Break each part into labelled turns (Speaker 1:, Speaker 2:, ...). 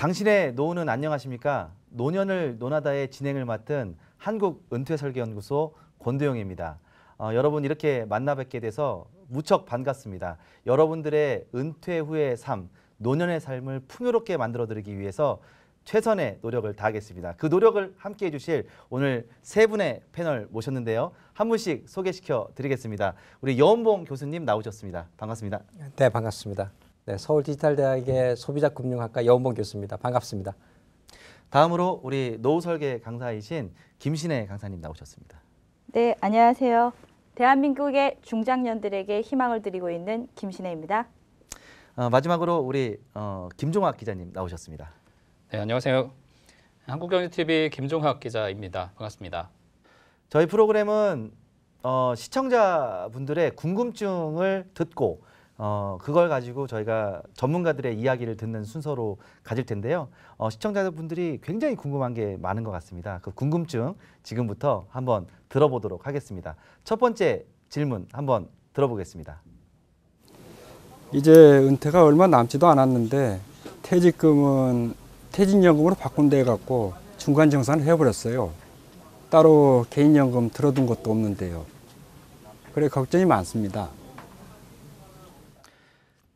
Speaker 1: 당신의 노후는 안녕하십니까? 노년을 논하다의 진행을 맡은 한국 은퇴설계연구소 권도영입니다. 어, 여러분 이렇게 만나 뵙게 돼서 무척 반갑습니다. 여러분들의 은퇴 후의 삶, 노년의 삶을 풍요롭게 만들어드리기 위해서 최선의 노력을 다하겠습니다. 그 노력을 함께 해 주실 오늘 세 분의 패널 모셨는데요. 한 분씩 소개시켜 드리겠습니다. 우리 여원봉 교수님 나오셨습니다. 반갑습니다.
Speaker 2: 네, 반갑습니다. 네, 서울 디지털대학의 소비자금융학과 여운봉 교수입니다. 반갑습니다.
Speaker 1: 다음으로 우리 노후설계 강사이신 김신혜 강사님 나오셨습니다.
Speaker 3: 네, 안녕하세요. 대한민국의 중장년들에게 희망을 드리고 있는 김신혜입니다.
Speaker 1: 어, 마지막으로 우리 어, 김종학 기자님 나오셨습니다.
Speaker 4: 네, 안녕하세요. 한국경제TV 김종학 기자입니다. 반갑습니다.
Speaker 1: 저희 프로그램은 어, 시청자분들의 궁금증을 듣고 어, 그걸 가지고 저희가 전문가들의 이야기를 듣는 순서로 가질 텐데요. 어, 시청자분들이 굉장히 궁금한 게 많은 것 같습니다. 그 궁금증 지금부터 한번 들어보도록 하겠습니다. 첫 번째 질문 한번 들어보겠습니다.
Speaker 5: 이제 은퇴가 얼마 남지도 않았는데 퇴직금은 퇴직연금으로 바꾼다 해갖고 중간 정산을 해버렸어요. 따로 개인연금 들어둔 것도 없는데요. 그래 걱정이 많습니다.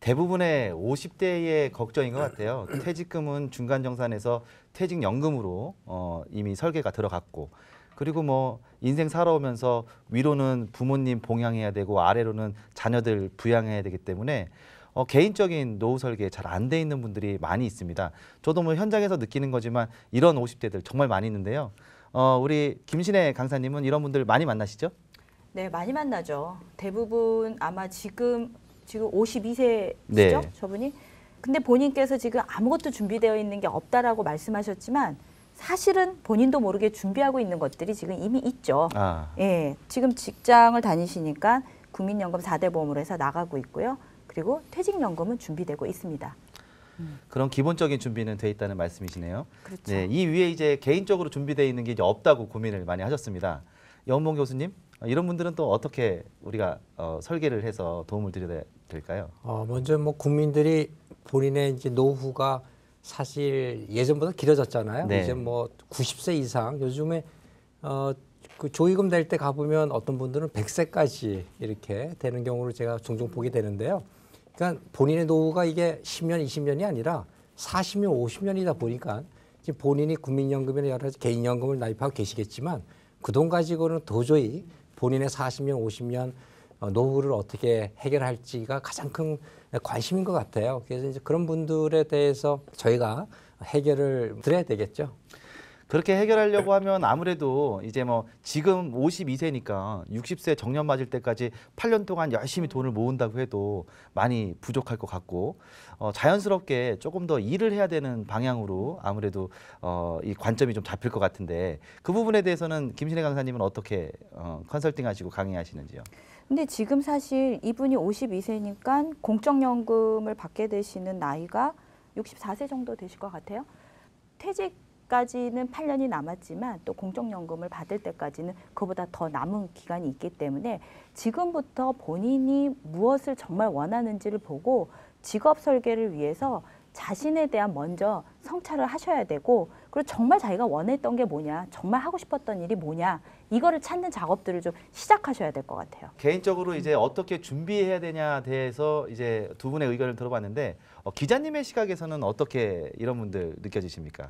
Speaker 1: 대부분의 50대의 걱정인 것 같아요. 퇴직금은 중간 정산에서 퇴직연금으로 어, 이미 설계가 들어갔고 그리고 뭐 인생 살아오면서 위로는 부모님 봉양해야 되고 아래로는 자녀들 부양해야 되기 때문에 어, 개인적인 노후 설계 잘 안 돼 있는 분들이 많이 있습니다. 저도 뭐 현장에서 느끼는 거지만 이런 50대들 정말 많이 있는데요. 어, 우리 김신혜 강사님은 이런 분들 많이 만나시죠?
Speaker 3: 네, 많이 만나죠. 대부분 아마 지금 지금 52세시죠,
Speaker 1: 네.
Speaker 3: 저분이. 근데 본인께서 지금 아무것도 준비되어 있는 게 없다라고 말씀하셨지만 사실은 본인도 모르게 준비하고 있는 것들이 지금 이미 있죠.
Speaker 1: 아,
Speaker 3: 예, 지금 직장을 다니시니까 국민연금 4대 보험으로 해서 나가고 있고요. 그리고 퇴직연금은 준비되고 있습니다.
Speaker 1: 그런 기본적인 준비는 돼 있다는 말씀이시네요.
Speaker 3: 그렇죠.
Speaker 1: 네, 이 위에 이제 개인적으로 준비되어 있는 게 이제 없다고 고민을 많이 하셨습니다. 연봉 교수님, 어, 이런 분들은 또 어떻게 우리가 어, 설계를 해서 도움을 드려야 될까요?
Speaker 2: 어, 먼저 뭐 국민들이 본인의 이제 노후가 사실 예전보다 길어졌잖아요.
Speaker 1: 네.
Speaker 2: 이제 뭐 90세 이상 요즘에 어, 그 조의금 낼 때 가보면 어떤 분들은 100세까지 이렇게 되는 경우를 제가 종종 보게 되는데요. 그러니까 본인의 노후가 이게 10년, 20년이 아니라 40년, 50년이다 보니까 지금 본인이 국민연금이나 여러 가지 개인연금을 나입하고 계시겠지만 그 돈 가지고는 도저히 본인의 40년, 50년 어, 노후를 어떻게 해결할지가 가장 큰 관심인 것 같아요. 그래서 이제 그런 분들에 대해서 저희가 해결을 드려야 되겠죠.
Speaker 1: 그렇게 해결하려고 하면 아무래도 이제 뭐 지금 52세니까 60세 정년 맞을 때까지 8년 동안 열심히 돈을 모은다고 해도 많이 부족할 것 같고 어, 자연스럽게 조금 더 일을 해야 되는 방향으로 아무래도 어, 이 관점이 좀 잡힐 것 같은데 그 부분에 대해서는 김신혜 강사님은 어떻게 어, 컨설팅 하시고 강의하시는지요?
Speaker 3: 근데 지금 사실 이분이 52세니까 공적연금을 받게 되시는 나이가 64세 정도 되실 것 같아요. 퇴직 까지는 8년이 남았지만 또 공적연금을 받을 때까지는 그보다 더 남은 기간이 있기 때문에 지금부터 본인이 무엇을 정말 원하는지를 보고 직업 설계를 위해서 자신에 대한 먼저 성찰을 하셔야 되고 그리고 정말 자기가 원했던 게 뭐냐 정말 하고 싶었던 일이 뭐냐 이거를 찾는 작업들을 좀 시작하셔야 될 것 같아요.
Speaker 1: 개인적으로 이제 어떻게 준비해야 되냐 대해서 이제 두 분의 의견을 들어봤는데 어, 기자님의 시각에서는 어떻게 이런 분들 느껴지십니까?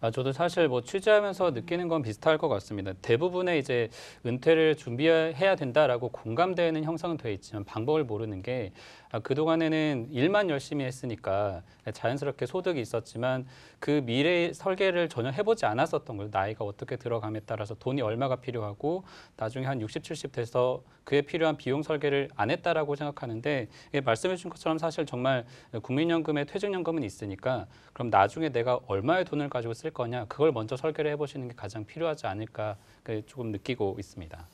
Speaker 4: 아, 저도 사실 뭐 취재하면서 느끼는 건 비슷할 것 같습니다. 대부분의 이제 은퇴를 준비해야 된다라고 공감되는 형성은 돼 있지만 방법을 모르는 게 아, 그동안에는 일만 열심히 했으니까 자연스럽게 소득이 있었지만 그 미래 설계를 전혀 해보지 않았었던 거예요. 나이가 어떻게 들어감에 따라서 돈이 얼마가 필요하고 나중에 한 60, 70 돼서 그에 필요한 비용 설계를 안 했다라고 생각하는데 이게 말씀해 주신 것처럼 사실 정말 국민연금에 퇴직연금은 있으니까 그럼 나중에 내가 얼마의 돈을 가지고 쓸 거냐 그걸 먼저 설계를 해보시는 게 가장 필요하지 않을까 그 조금 느끼고 있습니다.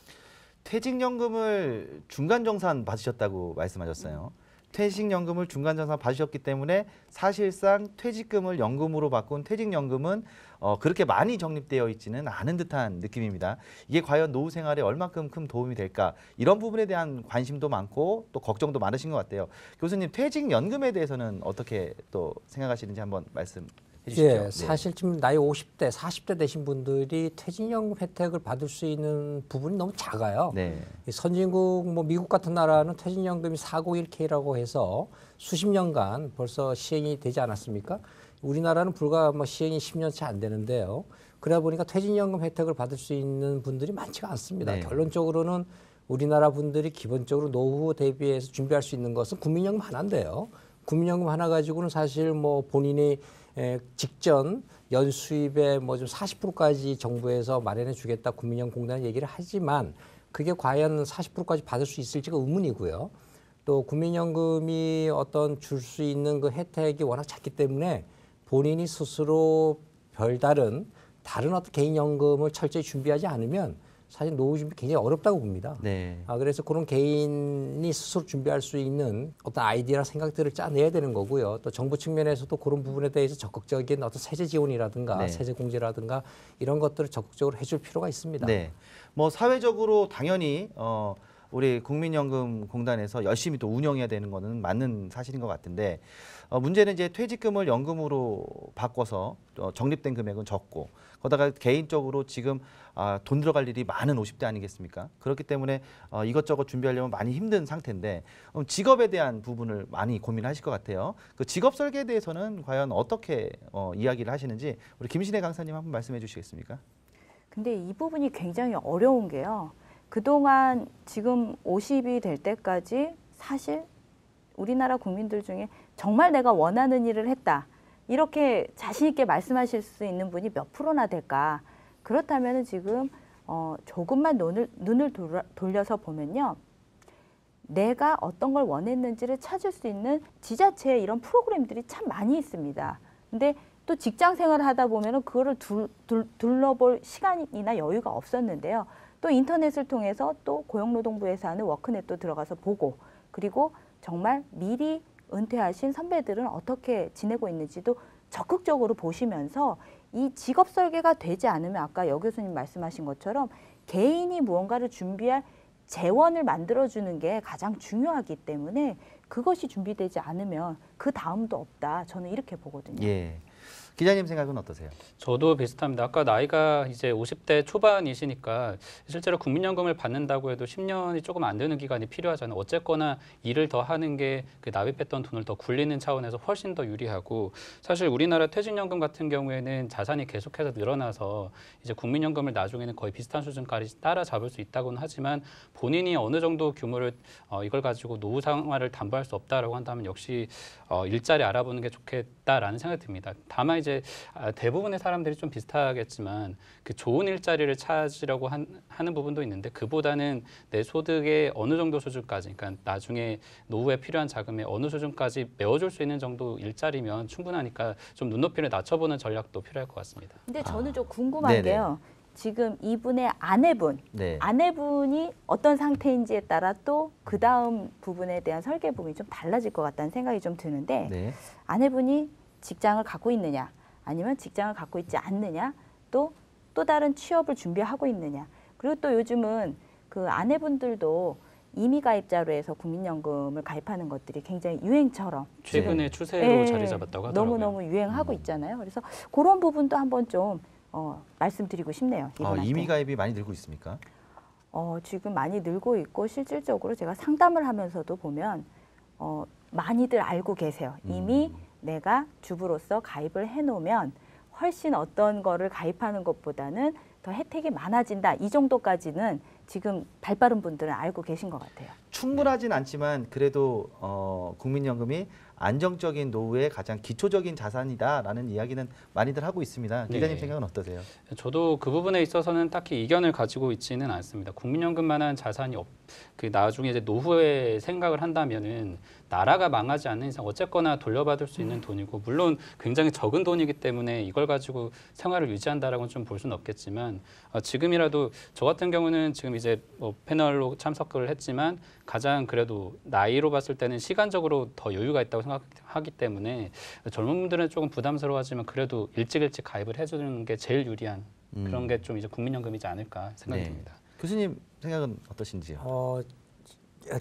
Speaker 1: 퇴직연금을 중간정산 받으셨다고 말씀하셨어요. 퇴직연금을 중간정산 받으셨기 때문에 사실상 퇴직금을 연금으로 바꾼 퇴직연금은 어, 그렇게 많이 적립되어 있지는 않은 듯한 느낌입니다. 이게 과연 노후 생활에 얼마큼 큰 도움이 될까 이런 부분에 대한 관심도 많고 또 걱정도 많으신 것 같아요. 교수님 퇴직연금에 대해서는 어떻게 또 생각하시는지 한번 말씀 해주시죠.
Speaker 2: 예,
Speaker 1: 네.
Speaker 2: 사실 지금 나이 50대, 40대 되신 분들이 퇴직연금 혜택을 받을 수 있는 부분이 너무 작아요.
Speaker 1: 네.
Speaker 2: 이 선진국 뭐 미국 같은 나라는 퇴직연금이 491K라고 해서 수십 년간 벌써 시행이 되지 않았습니까? 우리나라는 불과 뭐 시행이 10년 채안 되는데요. 그러다 보니까 퇴직연금 혜택을 받을 수 있는 분들이 많지가 않습니다.
Speaker 1: 네.
Speaker 2: 결론적으로는 우리나라 분들이 기본적으로 노후 대비해서 준비할 수 있는 것은 국민연금 하나인데요. 국민연금 하나 가지고는 사실 뭐 본인이 에, 직전 연수입의 뭐 좀 40%까지 정부에서 마련해 주겠다 국민연금공단 얘기를 하지만 그게 과연 40%까지 받을 수 있을지가 의문이고요. 또 국민연금이 어떤 줄 수 있는 그 혜택이 워낙 작기 때문에 본인이 스스로 별다른 다른 어떤 개인연금을 철저히 준비하지 않으면 사실 노후 준비 굉장히 어렵다고 봅니다.
Speaker 1: 네.
Speaker 2: 아, 그래서 그런 개인이 스스로 준비할 수 있는 어떤 아이디어나 생각들을 짜내야 되는 거고요. 또 정부 측면에서도 그런 부분에 대해서 적극적인 어떤 세제 지원이라든가
Speaker 1: 네.
Speaker 2: 세제 공제라든가 이런 것들을 적극적으로 해줄 필요가 있습니다.
Speaker 1: 네. 뭐 사회적으로 당연히 어 우리 국민연금공단에서 열심히 또 운영해야 되는 거는 맞는 사실인 것 같은데 어 문제는 이제 퇴직금을 연금으로 바꿔서 어 적립된 금액은 적고 거다가 개인적으로 지금 아, 돈 들어갈 일이 많은 50대 아니겠습니까? 그렇기 때문에 어, 이것저것 준비하려면 많이 힘든 상태인데 음, 직업에 대한 부분을 많이 고민하실 것 같아요. 그 직업 설계에 대해서는 과연 어떻게 어, 이야기를 하시는지 우리 김신혜 강사님 한번 말씀해 주시겠습니까?
Speaker 3: 근데 이 부분이 굉장히 어려운 게요. 그동안 지금 50이 될 때까지 사실 우리나라 국민들 중에 정말 내가 원하는 일을 했다. 이렇게 자신 있게 말씀하실 수 있는 분이 몇 프로나 될까? 그렇다면 지금 어, 조금만 눈을, 눈을 돌아, 돌려서 보면요. 내가 어떤 걸 원했는지를 찾을 수 있는 지자체의 이런 프로그램들이 참 많이 있습니다. 근데 또 직장 생활을 하다 보면은 그거를 둘, 둘, 둘러볼 시간이나 여유가 없었는데요. 또 인터넷을 통해서 또 고용노동부에서 하는 워크넷도 들어가서 보고 그리고 정말 미리 은퇴하신 선배들은 어떻게 지내고 있는지도 적극적으로 보시면서 이 직업 설계가 되지 않으면 아까 여 교수님 말씀하신 것처럼 개인이 무언가를 준비할 재원을 만들어주는 게 가장 중요하기 때문에 그것이 준비되지 않으면 그 다음도 없다. 저는 이렇게 보거든요.
Speaker 1: 예. 기자님 생각은 어떠세요?
Speaker 4: 저도 비슷합니다. 아까 나이가 이제 50대 초반이시니까 실제로 국민연금을 받는다고 해도 10년이 조금 안 되는 기간이 필요하잖아요. 어쨌거나 일을 더 하는 게 그 납입했던 돈을 더 굴리는 차원에서 훨씬 더 유리하고 사실 우리나라 퇴직연금 같은 경우에는 자산이 계속해서 늘어나서 이제 국민연금을 나중에는 거의 비슷한 수준까지 따라잡을 수 있다고는 하지만 본인이 어느 정도 규모를 어, 이걸 가지고 노후 생활을 담보할 수 없다라고 한다면 역시 어, 일자리 알아보는 게 좋겠다라는 생각이 듭니다. 다만 이제 아, 대부분의 사람들이 좀 비슷하겠지만 그 좋은 일자리를 찾으려고 한, 하는 부분도 있는데 그보다는 내 소득의 어느 정도 수준까지, 그러니까 나중에 노후에 필요한 자금의 어느 수준까지 메워줄 수 있는 정도 일자리면 충분하니까 좀 눈높이를 낮춰보는 전략도 필요할 것 같습니다.
Speaker 3: 근데 저는 좀 궁금한
Speaker 1: 네네.
Speaker 3: 게요. 지금 이분의 아내분,
Speaker 1: 네.
Speaker 3: 아내분이 어떤 상태인지에 따라 또 그 다음 부분에 대한 설계 부분이 좀 달라질 것 같다는 생각이 좀 드는데
Speaker 1: 네.
Speaker 3: 아내분이 직장을 갖고 있느냐 아니면 직장을 갖고 있지 않느냐 또 또 다른 취업을 준비하고 있느냐 그리고 또 요즘은 그 아내분들도 임의 가입자로 해서 국민연금을 가입하는 것들이 굉장히 유행처럼
Speaker 4: 최근에 추세로
Speaker 3: 예,
Speaker 4: 자리 잡았다고 하더라고요.
Speaker 3: 너무너무 유행하고
Speaker 1: 음.
Speaker 3: 있잖아요. 그래서 그런 부분도 한번 좀 어, 말씀드리고 싶네요.
Speaker 1: 아,
Speaker 3: 이분한테.
Speaker 1: 이미 가입이 많이 늘고 있습니까?
Speaker 3: 어, 지금 많이 늘고 있고 실질적으로 제가 상담을 하면서도 보면 어, 많이들 알고 계세요. 이미
Speaker 1: 음.
Speaker 3: 내가 주부로서 가입을 해놓으면 훨씬 어떤 거를 가입하는 것보다는 더 혜택이 많아진다. 이 정도까지는 지금 발빠른 분들은 알고 계신 것 같아요.
Speaker 1: 충분하진 않지만 그래도 어, 국민연금이 안정적인 노후의 가장 기초적인 자산이다라는 이야기는 많이들 하고 있습니다. 기자님
Speaker 4: 네.
Speaker 1: 생각은 어떠세요?
Speaker 4: 저도 그 부분에 있어서는 딱히 이견을 가지고 있지는 않습니다. 국민연금만한 자산이 없, 그 나중에 이제 노후에 생각을 한다면은 나라가 망하지 않는 이상 어쨌거나 돌려받을 수 있는 돈이고 물론 굉장히 적은 돈이기 때문에 이걸 가지고 생활을 유지한다라고는 좀 볼 수는 없겠지만 어, 지금이라도 저 같은 경우는 지금 이제 뭐 패널로 참석을 했지만 가장 그래도 나이로 봤을 때는 시간적으로 더 여유가 있다고 생각하기 때문에 젊은 분들은 조금 부담스러워하지만 그래도 일찍 일찍 가입을 해주는 게 제일 유리한
Speaker 1: 음.
Speaker 4: 그런 게 좀 이제 국민연금이지 않을까 생각이
Speaker 1: 네.
Speaker 4: 듭니다.
Speaker 1: 교수님 생각은 어떠신지요?
Speaker 2: 어,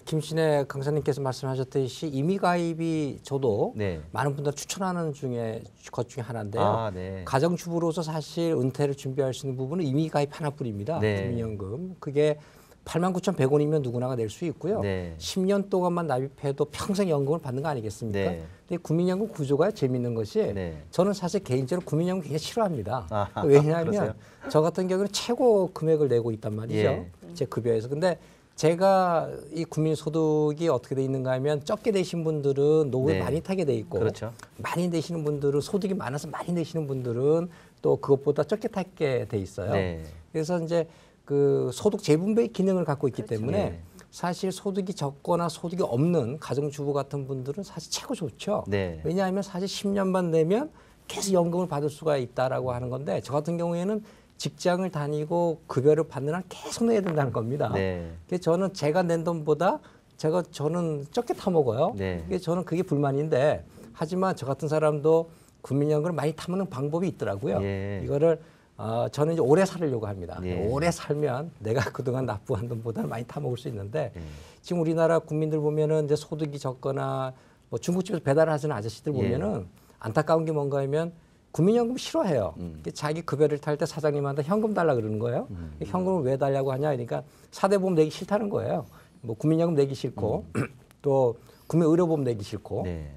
Speaker 2: 김신혜 강사님께서 말씀하셨듯이 임의 가입이 저도
Speaker 1: 네.
Speaker 2: 많은 분들 추천하는 중에 것 중에 하나인데요.
Speaker 1: 아, 네.
Speaker 2: 가정주부로서 사실 은퇴를 준비할 수 있는 부분은 임의 가입 하나뿐입니다.
Speaker 1: 네.
Speaker 2: 국민연금 그게 89,100원이면 누구나가 낼 수 있고요.
Speaker 1: 네.
Speaker 2: 10년 동안만 납입해도 평생 연금을 받는 거 아니겠습니까?
Speaker 1: 네.
Speaker 2: 근데 국민연금 구조가 재밌는 것이
Speaker 1: 네.
Speaker 2: 저는 사실 개인적으로 국민연금 굉장히 싫어합니다.
Speaker 1: 아하,
Speaker 2: 왜냐하면
Speaker 1: 그러세요?
Speaker 2: 저 같은 경우는 최고 금액을 내고 있단 말이죠.
Speaker 1: 예.
Speaker 2: 제 급여에서. 근데 제가 이 국민소득이 어떻게 돼 있는가 하면 적게 되신 분들은 노후에
Speaker 1: 네.
Speaker 2: 많이 타게 돼 있고
Speaker 1: 그렇죠.
Speaker 2: 많이 내시는 분들은 소득이 많아서 많이 내시는 분들은 또 그것보다 적게 타게 돼 있어요.
Speaker 1: 네.
Speaker 2: 그래서 이제 그 소득 재분배 기능을 갖고 있기 때문에
Speaker 1: 네.
Speaker 2: 사실 소득이 적거나 소득이 없는 가정주부 같은 분들은 사실 최고 좋죠.
Speaker 1: 네.
Speaker 2: 왜냐하면 사실 10년만 내면 계속 연금을 받을 수가 있다라고 하는 건데 저 같은 경우에는 직장을 다니고 급여를 받는 한 계속 내야 된다는 겁니다.
Speaker 1: 네.
Speaker 2: 그래서 저는 제가 낸 돈보다 제가 저는 적게 타먹어요.
Speaker 1: 네.
Speaker 2: 그래서 저는 그게 불만인데 하지만 저 같은 사람도 국민연금을 많이 타먹는 방법이 있더라고요.
Speaker 1: 예.
Speaker 2: 이거를 어, 저는 이제 오래 살려고 합니다.
Speaker 1: 예.
Speaker 2: 오래 살면 내가 그동안 납부한 돈보다는 많이 타먹을 수 있는데
Speaker 1: 예.
Speaker 2: 지금 우리나라 국민들 보면은 이제 소득이 적거나 뭐 중국집에서 배달하시는 아저씨들
Speaker 1: 예.
Speaker 2: 보면은 안타까운 게 뭔가 하면 국민연금 싫어해요.
Speaker 1: 음.
Speaker 2: 그 자기 급여를 탈 때 사장님한테 현금 달라 그러는 거예요.
Speaker 1: 음.
Speaker 2: 현금을 왜 달라고 하냐 그러니까 사대보험 내기 싫다는 거예요. 뭐 국민연금 내기 싫고 또 국민의료보험 내기 싫고
Speaker 1: 음. 네.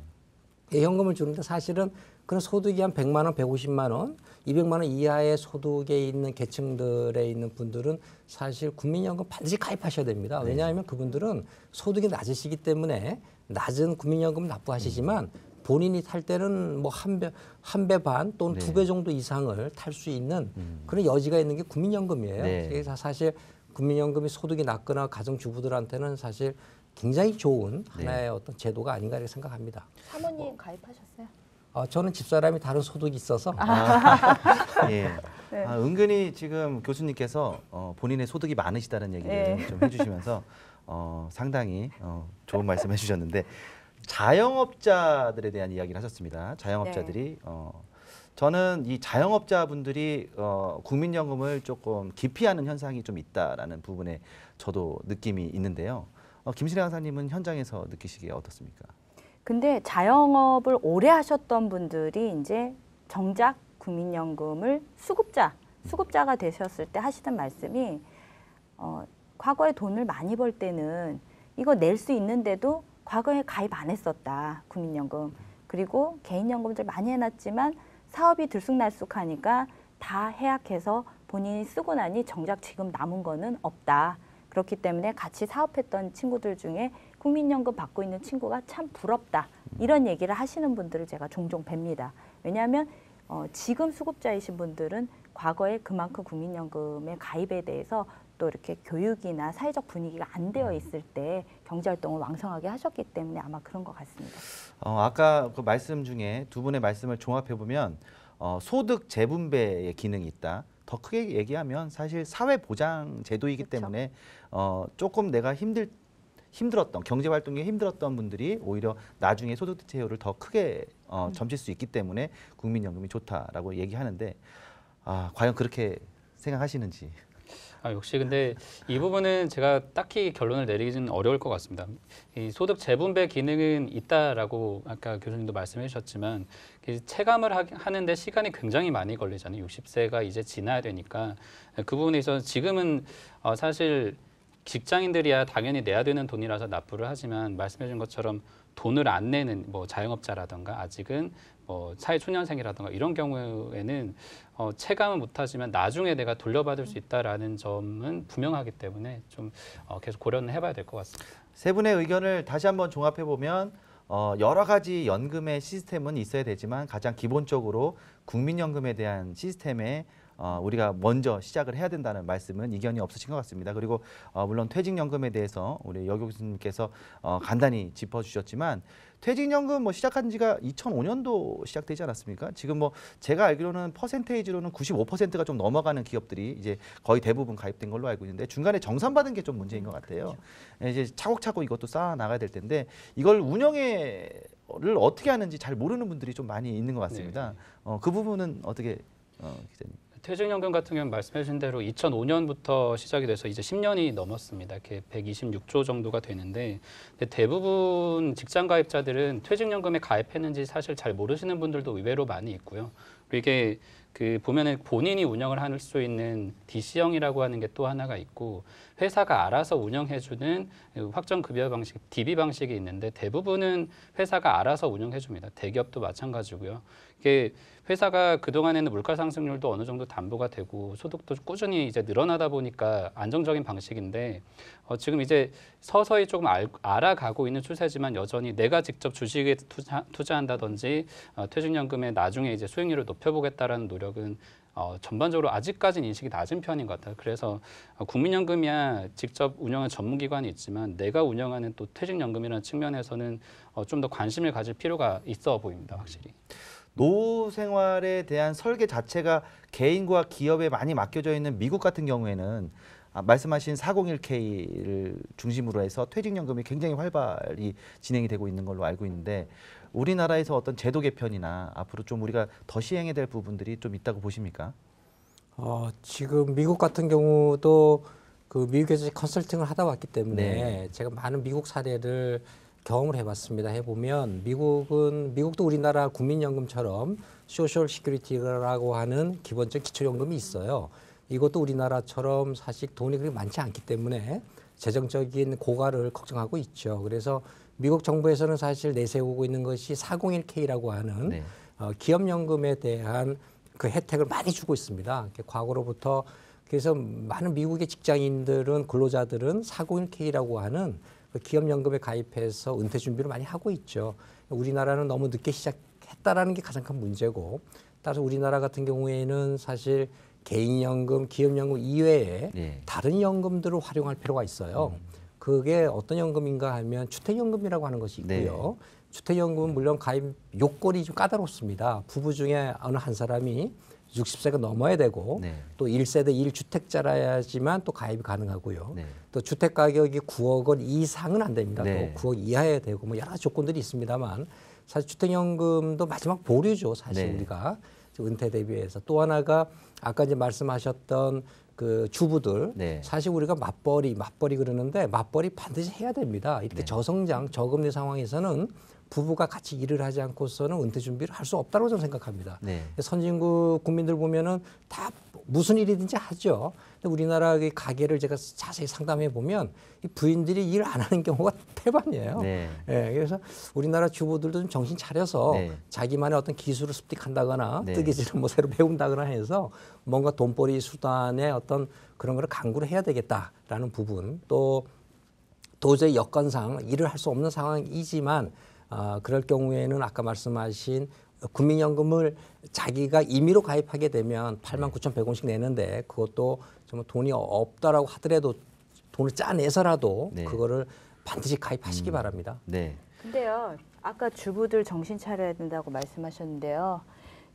Speaker 2: 이 현금을 주는데 사실은 그런 소득이 한 100만 원, 150만 원, 200만 원 이하의 소득에 있는 계층들에 있는 분들은 사실 국민연금 반드시 가입하셔야 됩니다.
Speaker 1: 네.
Speaker 2: 왜냐하면 그분들은 소득이 낮으시기 때문에 낮은 국민연금 납부하시지만 본인이 탈 때는 뭐 한 배 한 배 반 또는
Speaker 1: 네.
Speaker 2: 두배 정도 이상을 탈 수 있는
Speaker 1: 음.
Speaker 2: 그런 여지가 있는 게 국민연금이에요.
Speaker 1: 네.
Speaker 2: 그래서 사실 국민연금이 소득이 낮거나 가정주부들한테는 사실 굉장히 좋은
Speaker 1: 네.
Speaker 2: 하나의 어떤 제도가 아닌가 이렇게 생각합니다.
Speaker 3: 사모님 가입하셨어요?
Speaker 2: 어, 저는 집사람이 다른 소득이 있어서
Speaker 1: 예.
Speaker 3: 네.
Speaker 1: 아, 은근히 지금 교수님께서 어, 본인의 소득이 많으시다는 얘기를
Speaker 3: 네.
Speaker 1: 좀 해주시면서 어, 상당히 어, 좋은 말씀 해주셨는데 자영업자들에 대한 이야기를 하셨습니다. 자영업자들이
Speaker 3: 네.
Speaker 1: 어, 저는 이 자영업자분들이 어, 국민연금을 조금 기피하는 현상이 좀 있다라는 부분에 저도 느낌이 있는데요. 어, 김신혜 강사님은 현장에서 느끼시기에 어떻습니까?
Speaker 3: 근데 자영업을 오래 하셨던 분들이 이제 정작 국민연금을 수급자, 수급자가 되셨을 때 하시던 말씀이 어, 과거에 돈을 많이 벌 때는 이거 낼 수 있는데도 과거에 가입 안 했었다. 국민연금. 그리고 개인연금들 많이 해놨지만 사업이 들쑥날쑥하니까 다 해약해서 본인이 쓰고 나니 정작 지금 남은 거는 없다. 그렇기 때문에 같이 사업했던 친구들 중에 국민연금 받고 있는 친구가 참 부럽다. 이런 얘기를 하시는 분들을 제가 종종 뵙니다. 왜냐하면 어, 지금 수급자이신 분들은 과거에 그만큼 국민연금의 가입에 대해서 또 이렇게 교육이나 사회적 분위기가 안 되어 있을 때 경제활동을 왕성하게 하셨기 때문에 아마 그런 것 같습니다.
Speaker 1: 어, 아까 그 말씀 중에 두 분의 말씀을 종합해 보면 어, 소득 재분배의 기능이 있다. 더 크게 얘기하면 사실 사회 보장 제도이기
Speaker 3: 그렇죠.
Speaker 1: 때문에 어, 조금 내가 힘들 힘들었던 경제 활동에 힘들었던 분들이 오히려 나중에 소득 대체율을 더 크게 어, 점칠 수 있기 때문에 국민연금이 좋다라고 얘기하는데 아, 과연 그렇게 생각하시는지.
Speaker 4: 아, 역시 근데 이 부분은 제가 딱히 결론을 내리기는 어려울 것 같습니다. 이 소득 재분배 기능은 있다라고 아까 교수님도 말씀해 주셨지만 이 체감을 하, 하는데 시간이 굉장히 많이 걸리잖아요. 60세가 이제 지나야 되니까 그 부분에 있어서 지금은 어, 사실 직장인들이야 당연히 내야 되는 돈이라서 납부를 하지만 말씀해 준 것처럼 돈을 안 내는 뭐 자영업자라든가 아직은 뭐 사회초년생이라든가 이런 경우에는 어, 체감은 못하지만 나중에 내가 돌려받을 수 있다라는 점은 분명하기 때문에 좀 어, 계속 고려는 해봐야 될 것 같습니다.
Speaker 1: 세 분의 의견을 다시 한번 종합해 보면 어, 여러 가지 연금의 시스템은 있어야 되지만 가장 기본적으로 국민연금에 대한 시스템에 어, 우리가 먼저 시작을 해야 된다는 말씀은 이견이 없으신 것 같습니다. 그리고 어, 물론 퇴직연금에 대해서 우리 여 교수님께서 어, 간단히 짚어주셨지만 퇴직연금 뭐 시작한 지가 2005년도 시작되지 않았습니까? 지금 뭐 제가 알기로는 퍼센테이지로는 95%가 좀 넘어가는 기업들이 이제 거의 대부분 가입된 걸로 알고 있는데 중간에 정산받은 게 좀 문제인 것 같아요. 예, 이제 차곡차곡 이것도 쌓아 나가야 될 텐데 이걸 운영을 어떻게 하는지 잘 모르는 분들이 좀 많이 있는 것 같습니다. 어, 그 부분은 어떻게 어, 기자님?
Speaker 4: 퇴직연금 같은 경우는 말씀해 주신 대로 2005년부터 시작이 돼서 이제 10년이 넘었습니다. 이렇게 126조 정도가 되는데 대부분 직장 가입자들은 퇴직연금에 가입했는지 사실 잘 모르시는 분들도 의외로 많이 있고요. 이게 그 보면은 본인이 운영을 할 수 있는 DC형이라고 하는 게 또 하나가 있고 회사가 알아서 운영해주는 확정 급여 방식, DB 방식이 있는데 대부분은 회사가 알아서 운영해줍니다. 대기업도 마찬가지고요. 이게 회사가 그 동안에는 물가 상승률도 어느 정도 담보가 되고 소득도 꾸준히 이제 늘어나다 보니까 안정적인 방식인데 어, 지금 이제 서서히 조금 알, 알아가고 있는 추세지만 여전히 내가 직접 주식에 투자, 투자 한다든지 어, 퇴직연금에 나중에 이제 수익률을 높여보겠다라는 노력은 어, 전반적으로 아직까지는 인식이 낮은 편인 것 같아요. 그래서 어, 국민연금이야 직접 운영하는 전문기관이 있지만 내가 운영하는 또 퇴직연금이라는 측면에서는 어, 좀 더 관심을 가질 필요가 있어 보입니다, 확실히.
Speaker 1: 노후 생활에 대한 설계 자체가 개인과 기업에 많이 맡겨져 있는 미국 같은 경우에는 아, 말씀하신 401k를 중심으로 해서 퇴직연금이 굉장히 활발히 진행이 되고 있는 걸로 알고 있는데 우리나라에서 어떤 제도 개편이나 앞으로 좀 우리가 더 시행해야 될 부분들이 좀 있다고 보십니까?
Speaker 2: 어, 지금 미국 같은 경우도 그 미국에서 컨설팅을 하다 왔기 때문에
Speaker 1: 네.
Speaker 2: 제가 많은 미국 사례를 경험을 해봤습니다. 해보면 미국은 미국도 우리나라 국민연금처럼 Social Security라고 하는 기본적 기초연금이 있어요. 이것도 우리나라처럼 사실 돈이 그렇게 많지 않기 때문에 재정적인 고갈을 걱정하고 있죠. 그래서 미국 정부에서는 사실 내세우고 있는 것이 401k라고 하는
Speaker 1: 네.
Speaker 2: 어, 기업연금에 대한 그 혜택을 많이 주고 있습니다. 과거로부터 그래서 많은 미국의 직장인들은 근로자들은 401k라고 하는 그 기업연금에 가입해서 은퇴 준비를 많이 하고 있죠. 우리나라는 너무 늦게 시작 했다라는 게 가장 큰 문제고 따라서 우리나라 같은 경우에는 사실 개인연금, 기업연금 이외에
Speaker 1: 네.
Speaker 2: 다른 연금들을 활용할 필요가 있어요. 그게 어떤 연금인가 하면 주택연금이라고 하는 것이 있고요. 주택연금은 물론 가입 요건이 좀 까다롭습니다. 부부 중에 어느 한 사람이 60세가 넘어야 되고
Speaker 1: 네.
Speaker 2: 또 1세대 1주택자라야지만 또 가입이 가능하고요.
Speaker 1: 네.
Speaker 2: 또 주택 가격이 9억 원 이상은 안 됩니다.
Speaker 1: 네.
Speaker 2: 또 9억 이하여야 되고 뭐 여러 조건들이 있습니다만 사실 주택연금도 마지막 보류죠. 사실
Speaker 1: 네.
Speaker 2: 우리가 은퇴 대비해서 또 하나가 아까 이제 말씀하셨던 그 주부들
Speaker 1: 네.
Speaker 2: 사실 우리가 맞벌이 맞벌이 그러는데 맞벌이 반드시 해야 됩니다. 이렇게
Speaker 1: 네.
Speaker 2: 저성장 저금리 상황에서는 부부가 같이 일을 하지 않고서는 은퇴 준비를 할 수 없다고 저는 생각합니다.
Speaker 1: 네.
Speaker 2: 선진국 국민들 보면은 다 무슨 일이든지 하죠. 근데 우리나라 의 가게를 제가 자세히 상담해 보면 이 부인들이 일 안 하는 경우가 태반이에요.
Speaker 1: 네.
Speaker 2: 예, 그래서 우리나라 주부들도 좀 정신 차려서
Speaker 1: 네.
Speaker 2: 자기만의 어떤 기술을 습득한다거나
Speaker 1: 네.
Speaker 2: 뜨개질을 뭐 새로 배운다거나 해서 뭔가 돈벌이 수단의 어떤 그런 거를 강구를 해야 되겠다라는 부분 또 도저히 여건상 일을 할 수 없는 상황이지만 아, 그럴 경우에는 아까 말씀하신 국민연금을 자기가 임의로 가입하게 되면 8만 9,100원씩 내는데 그것도 정말 돈이 없다라고 하더라도 돈을 짜내서라도
Speaker 1: 네.
Speaker 2: 그거를 반드시 가입하시기 바랍니다.
Speaker 1: 네.
Speaker 3: 근데요, 아까 주부들 정신 차려야 된다고 말씀하셨는데요.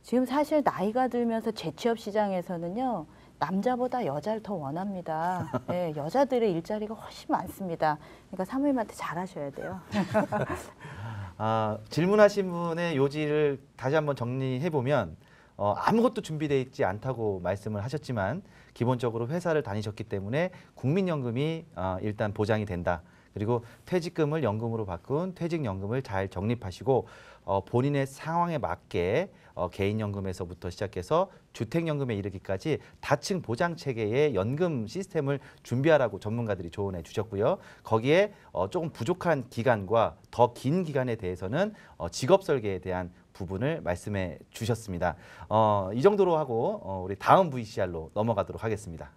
Speaker 3: 지금 사실 나이가 들면서 재취업 시장에서는요, 남자보다 여자를 더 원합니다. 예, 여자들의 일자리가 훨씬 많습니다. 그러니까 사모님한테 잘하셔야 돼요.
Speaker 1: 아, 질문하신 분의 요지를 다시 한번 정리해 보면 어, 아무것도 준비되어 있지 않다고 말씀을 하셨지만 기본적으로 회사를 다니셨기 때문에 국민연금이 어, 일단 보장이 된다. 그리고 퇴직금을 연금으로 바꾼 퇴직연금을 잘 정립하시고 어, 본인의 상황에 맞게 어, 개인연금에서부터 시작해서 주택연금에 이르기까지 다층 보장 체계의 연금 시스템을 준비하라고 전문가들이 조언해 주셨고요. 거기에 어, 조금 부족한 기간과 더 긴 기간에 대해서는 어, 직업 설계에 대한 부분을 말씀해 주셨습니다. 어, 이 정도로 하고 어, 우리 다음 VCR로 넘어가도록 하겠습니다.